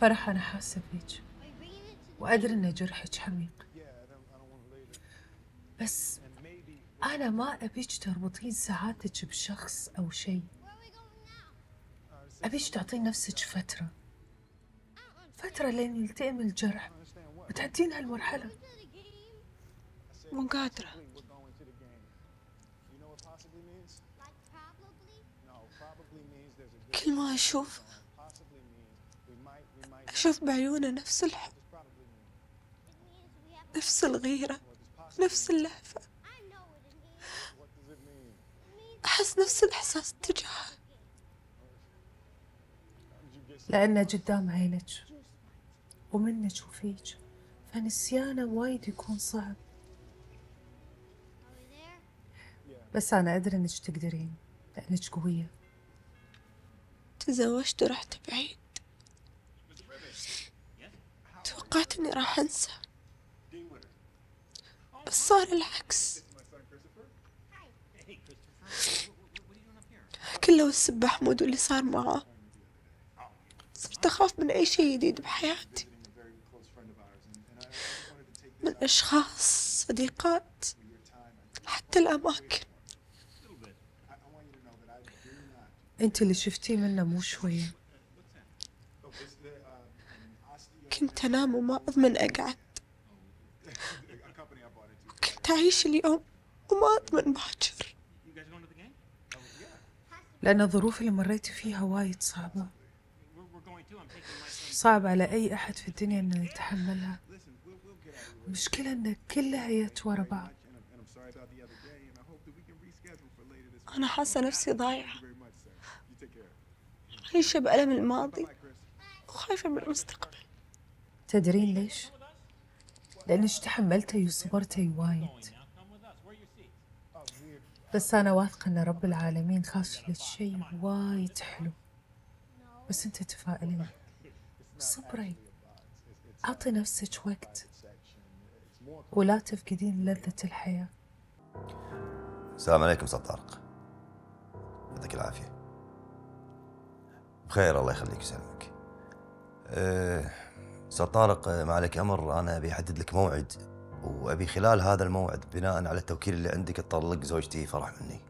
فرح أنا حاسة بيك. وأدري إن جرحك عميق بس أنا ما أبيك تربطين سعادتك بشخص أو شيء. أبيك تعطين نفسك فترة. فترة لين يلتئم الجرح وتعدين هالمرحلة. مو قادرة. كل ما أشوف أشوف بعيونه نفس الحب نفس الغيرة نفس اللهفة. أحس نفس الإحساس تجاهه. لأنه قدام عينك. ومنك وفيك. فنسيانه وايد يكون صعب. بس أنا أدري إنك تقدرين لأنك قوية. تزوجت ورحت بعيد. توقعت إني راح أنسى بس صار العكس. كله والسب حمود واللي صار معاه صرت أخاف من أي شيء جديد بحياتي. من أشخاص صديقات حتى الأماكن. أنت اللي شفتيه منه مو شوية. كنت أنام وما أضمن أقعد. كنت أعيش اليوم وما أضمن باكر لأن الظروف اللي مريتي فيها وايد صعبة. صعب على أي أحد في الدنيا إنه يتحملها. المشكلة إن كلها جت ورا بعض. أنا حاسة نفسي ضايعة. عايشة بألم الماضي وخايفة من المستقبل. تدرين ليش؟ لأنك تحملتي وصبرتي وايد. بس أنا واثقة إن رب العالمين خاش لك شيء وايد حلو. بس أنت تفائلين. صبري. أعطي نفسك وقت. ولا تفقدين لذة الحياة. السلام عليكم أستاذ طارق. يعطيك العافية. بخير الله يخليك ويسلمك. أه، أستاذ طارق ما عليك أمر أنا أبي أحدد لك موعد وأبي خلال هذا الموعد بناء على التوكيل اللي عندك تطلق زوجتي فرح مني.